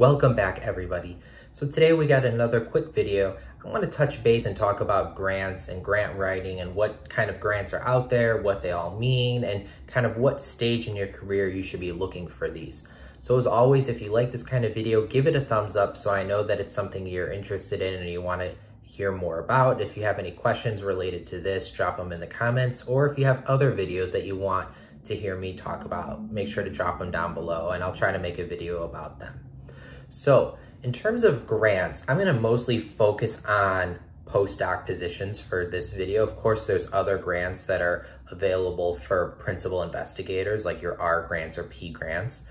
Welcome back everybody. So today we got another quick video. I want to touch base and talk about grants and grant writing and what kind of grants are out there, what they all mean, and kind of what stage in your career you should be looking for these. So as always, if you like this kind of video, give it a thumbs up so I know that it's something you're interested in and you want to hear more about. If you have any questions related to this, drop them in the comments, or if you have other videos that you want to hear me talk about, make sure to drop them down below and I'll try to make a video about them. So in terms of grants, I'm gonna mostly focus on postdoc positions for this video. Of course, there's other grants that are available for principal investigators, like your R grants or P grants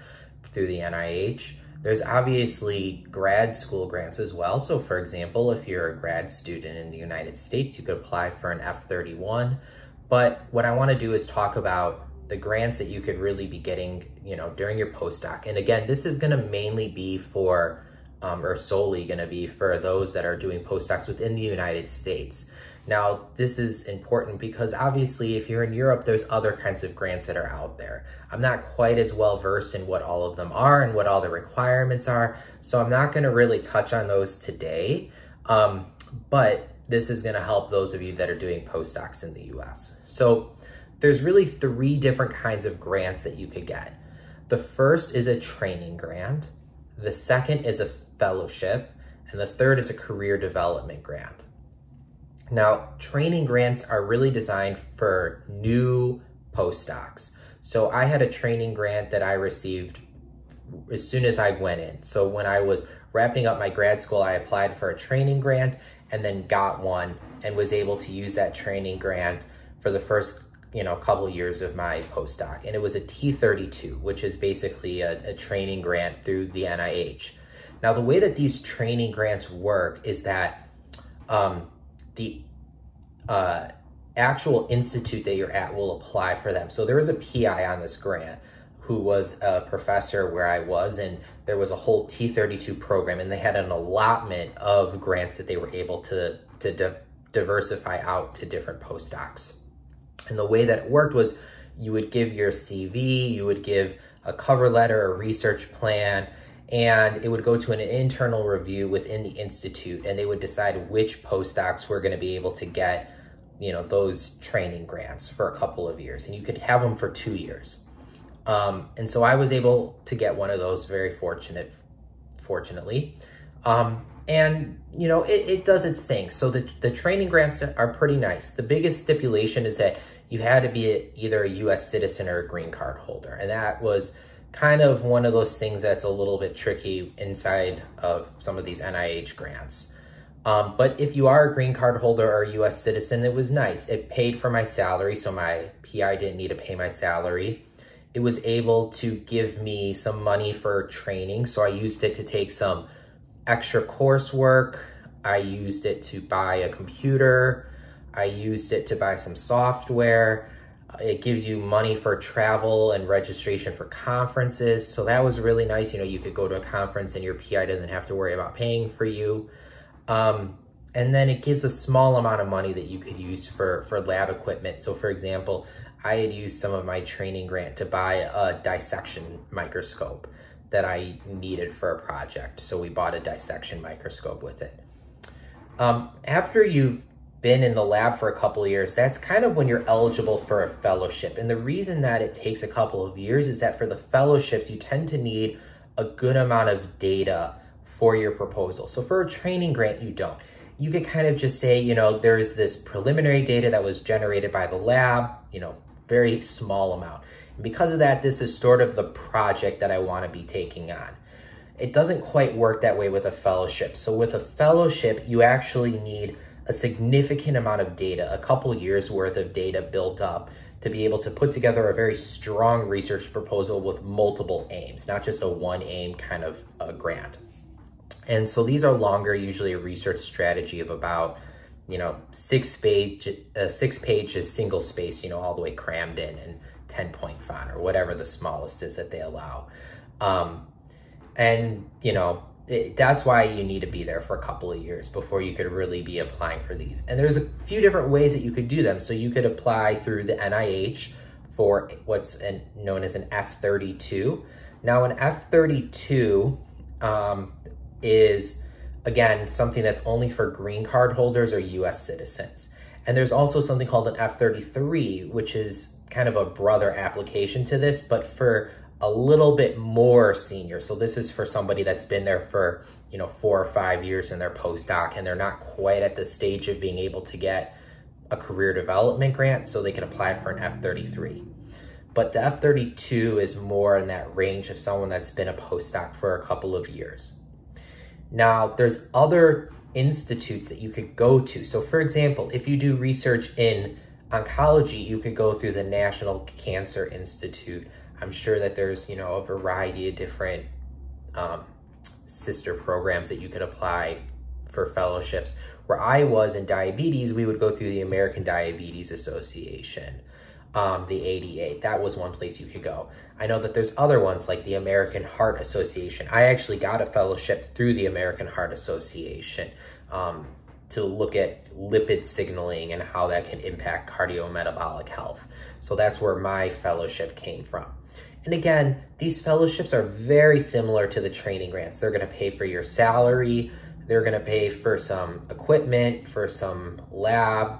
through the NIH. There's obviously grad school grants as well. So for example, if you're a grad student in the United States, you could apply for an F-31. But what I wanna do is talk about the grants that you could really be getting, you know, during your postdoc. And again, this is gonna mainly be for, um, or solely gonna be for those that are doing postdocs within the United States. Now, this is important because obviously if you're in Europe, there's other kinds of grants that are out there. I'm not quite as well versed in what all of them are and what all the requirements are, so I'm not gonna really touch on those today, um, but this is gonna help those of you that are doing postdocs in the US. So there's really three different kinds of grants that you could get. The first is a training grant, the second is a fellowship, and the third is a career development grant. Now, training grants are really designed for new postdocs. So I had a training grant that I received as soon as I went in. So when I was wrapping up my grad school, I applied for a training grant and then got one and was able to use that training grant for the first you know, a couple years of my postdoc. And it was a T32, which is basically a, a training grant through the NIH. Now, the way that these training grants work is that um, the uh, actual institute that you're at will apply for them. So there was a PI on this grant who was a professor where I was, and there was a whole T32 program, and they had an allotment of grants that they were able to, to di diversify out to different postdocs. And the way that it worked was you would give your CV, you would give a cover letter, a research plan, and it would go to an internal review within the institute and they would decide which postdocs were going to be able to get you know those training grants for a couple of years. And you could have them for two years. Um, and so i was able to get one of those very fortunate fortunately. Um, and you know it, it does its thing. So the, the training grants are pretty nice. The biggest stipulation is that you had to be either a us citizen or a green card holder and that was kind of one of those things that's a little bit tricky inside of some of these NIH grants. Um, but if you are a green card holder or a US citizen, it was nice. It paid for my salary, so my PI didn't need to pay my salary. It was able to give me some money for training, so I used it to take some extra coursework. I used it to buy a computer. I used it to buy some software. It gives you money for travel and registration for conferences. So that was really nice. You know, you could go to a conference and your PI doesn't have to worry about paying for you. Um, and then it gives a small amount of money that you could use for, for lab equipment. So for example, I had used some of my training grant to buy a dissection microscope that I needed for a project. So we bought a dissection microscope with it. Um, after you've been in the lab for a couple of years, that's kind of when you're eligible for a fellowship. And the reason that it takes a couple of years is that for the fellowships, you tend to need a good amount of data for your proposal. So for a training grant, you don't. You could kind of just say, you know, there's this preliminary data that was generated by the lab, you know, very small amount. And because of that, this is sort of the project that I want to be taking on. It doesn't quite work that way with a fellowship. So with a fellowship, you actually need a significant amount of data, a couple years worth of data built up to be able to put together a very strong research proposal with multiple aims, not just a one aim kind of a grant. And so these are longer, usually a research strategy of about, you know, six page, uh, six pages, single space, you know, all the way crammed in and 10 point font or whatever the smallest is that they allow. Um, and, you know, that's why you need to be there for a couple of years before you could really be applying for these. And there's a few different ways that you could do them. So you could apply through the NIH for what's an, known as an F32. Now an F32 um, is, again, something that's only for green card holders or US citizens. And there's also something called an F-33, which is kind of a brother application to this, but for a little bit more senior. So this is for somebody that's been there for, you know, four or five years in their postdoc and they're not quite at the stage of being able to get a career development grant so they can apply for an F-33. But the F-32 is more in that range of someone that's been a postdoc for a couple of years. Now, there's other institutes that you could go to. So for example, if you do research in oncology, you could go through the National Cancer Institute. I'm sure that there's, you know, a variety of different um, sister programs that you could apply for fellowships. Where I was in diabetes, we would go through the American Diabetes Association, um, the ADA. That was one place you could go. I know that there's other ones like the American Heart Association. I actually got a fellowship through the American Heart Association um, to look at lipid signaling and how that can impact cardiometabolic health. So that's where my fellowship came from. And again, these fellowships are very similar to the training grants. They're going to pay for your salary, they're going to pay for some equipment, for some lab,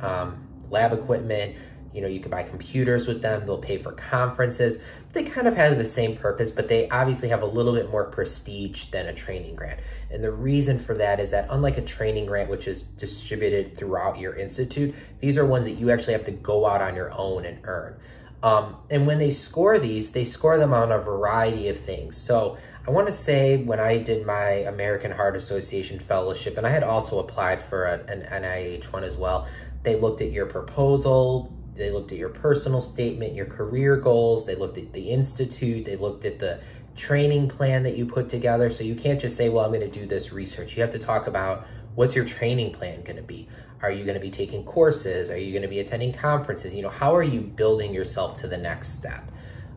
um, lab equipment. You know, you can buy computers with them. They'll pay for conferences. They kind of have the same purpose, but they obviously have a little bit more prestige than a training grant. And the reason for that is that unlike a training grant, which is distributed throughout your institute, these are ones that you actually have to go out on your own and earn. Um, and when they score these, they score them on a variety of things. So I want to say when I did my American Heart Association fellowship, and I had also applied for a, an NIH one as well, they looked at your proposal, they looked at your personal statement, your career goals, they looked at the institute, they looked at the training plan that you put together. So you can't just say, well, I'm going to do this research. You have to talk about what's your training plan going to be? Are you going to be taking courses? Are you going to be attending conferences? You know, how are you building yourself to the next step?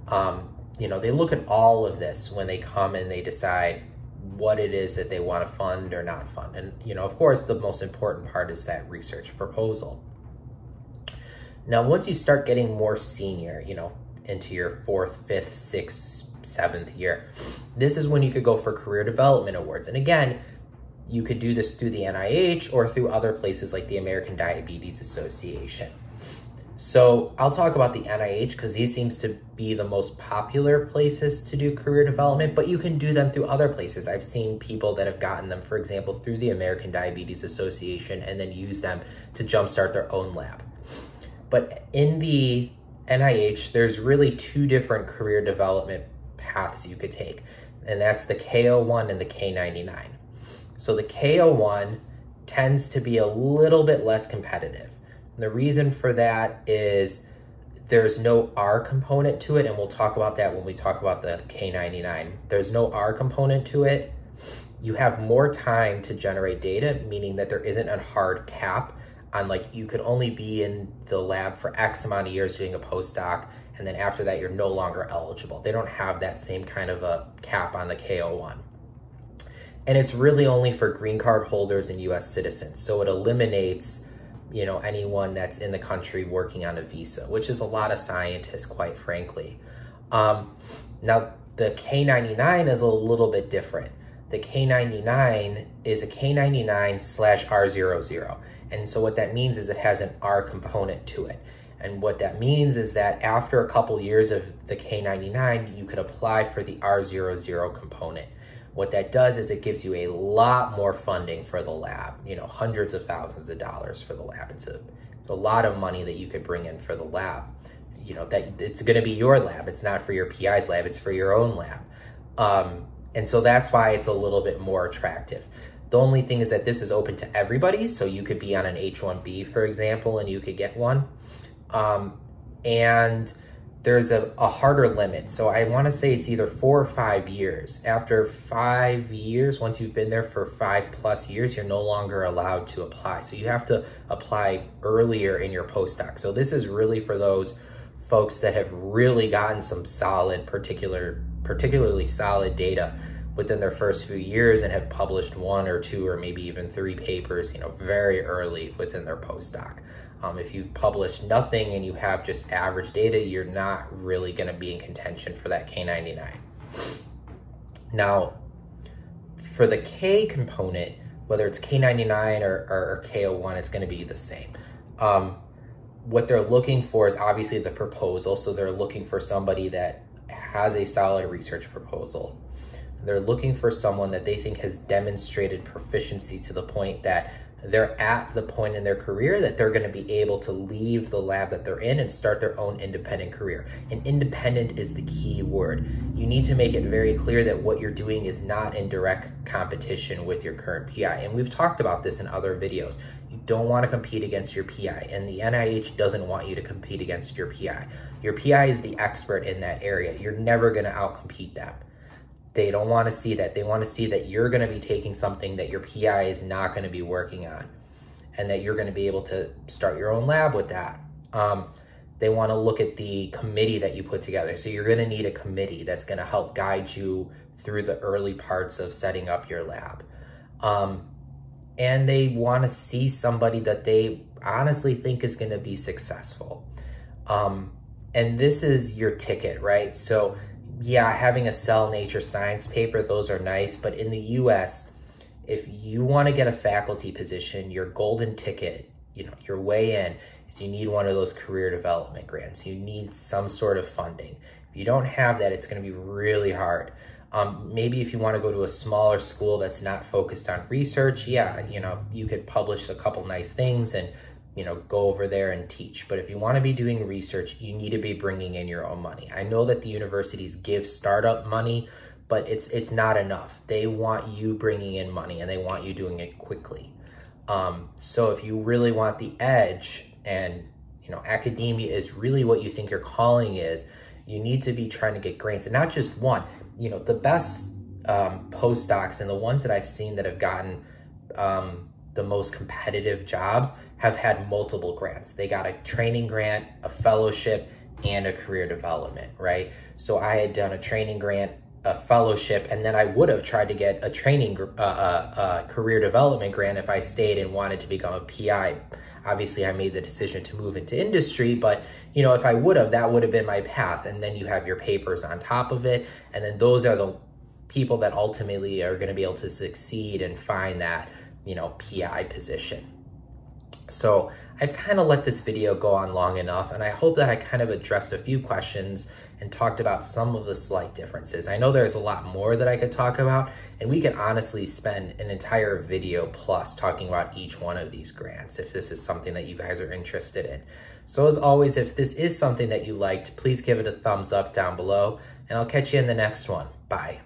Um, you know, they look at all of this when they come and they decide what it is that they want to fund or not fund. And, you know, of course, the most important part is that research proposal. Now, once you start getting more senior, you know, into your fourth, fifth, sixth, seventh year, this is when you could go for career development awards. And again, you could do this through the NIH or through other places like the American Diabetes Association. So I'll talk about the NIH because these seems to be the most popular places to do career development, but you can do them through other places. I've seen people that have gotten them, for example, through the American Diabetes Association and then use them to jumpstart their own lab. But in the NIH, there's really two different career development paths you could take, and that's the K01 and the K99. So the K01 tends to be a little bit less competitive. And the reason for that is there's no R component to it, and we'll talk about that when we talk about the K99. There's no R component to it. You have more time to generate data, meaning that there isn't a hard cap on like you could only be in the lab for X amount of years doing a postdoc, and then after that you're no longer eligible. They don't have that same kind of a cap on the K01. And it's really only for green card holders and US citizens. So it eliminates you know, anyone that's in the country working on a visa, which is a lot of scientists, quite frankly. Um, now, the K99 is a little bit different. The K99 is a K99 slash R00. And so what that means is it has an R component to it. And what that means is that after a couple years of the K99, you could apply for the R00 component. What that does is it gives you a lot more funding for the lab, you know, hundreds of thousands of dollars for the lab. It's a, it's a lot of money that you could bring in for the lab. You know, that it's going to be your lab. It's not for your PI's lab. It's for your own lab. Um, and so that's why it's a little bit more attractive. The only thing is that this is open to everybody. So you could be on an H-1B, for example, and you could get one. Um, and there's a, a harder limit. So I want to say it's either four or five years. After five years, once you've been there for five plus years, you're no longer allowed to apply. So you have to apply earlier in your postdoc. So this is really for those folks that have really gotten some solid, particular, particularly solid data within their first few years and have published one or two or maybe even three papers, you know, very early within their postdoc. Um, if you've published nothing and you have just average data, you're not really going to be in contention for that K99. Now, for the K component, whether it's K99 or, or, or K01, it's gonna be the same. Um, what they're looking for is obviously the proposal. So they're looking for somebody that has a solid research proposal. They're looking for someone that they think has demonstrated proficiency to the point that they're at the point in their career that they're going to be able to leave the lab that they're in and start their own independent career. And independent is the key word. You need to make it very clear that what you're doing is not in direct competition with your current PI. And we've talked about this in other videos. You don't want to compete against your PI, and the NIH doesn't want you to compete against your PI. Your PI is the expert in that area. You're never going to outcompete them. They don't want to see that. They want to see that you're going to be taking something that your PI is not going to be working on and that you're going to be able to start your own lab with that. Um, they want to look at the committee that you put together. So you're going to need a committee that's going to help guide you through the early parts of setting up your lab. Um, and they want to see somebody that they honestly think is going to be successful. Um, and this is your ticket, right? So yeah, having a Cell Nature Science paper, those are nice. But in the US, if you want to get a faculty position, your golden ticket, you know, your way in is you need one of those career development grants. You need some sort of funding. If you don't have that, it's going to be really hard. Um, maybe if you want to go to a smaller school that's not focused on research, yeah, you know, you could publish a couple nice things and you know, go over there and teach. But if you want to be doing research, you need to be bringing in your own money. I know that the universities give startup money, but it's it's not enough. They want you bringing in money and they want you doing it quickly. Um, so if you really want the edge and you know academia is really what you think your calling is, you need to be trying to get grants and not just one. You know the best um, postdocs and the ones that I've seen that have gotten um, the most competitive jobs have had multiple grants. They got a training grant, a fellowship, and a career development, right? So I had done a training grant, a fellowship, and then I would have tried to get a training, uh, uh, uh, career development grant if I stayed and wanted to become a PI. Obviously, I made the decision to move into industry, but you know, if I would have, that would have been my path. And then you have your papers on top of it, and then those are the people that ultimately are going to be able to succeed and find that you know PI position. So I've kind of let this video go on long enough and I hope that I kind of addressed a few questions and talked about some of the slight differences. I know there's a lot more that I could talk about and we could honestly spend an entire video plus talking about each one of these grants if this is something that you guys are interested in. So as always, if this is something that you liked, please give it a thumbs up down below and I'll catch you in the next one. Bye.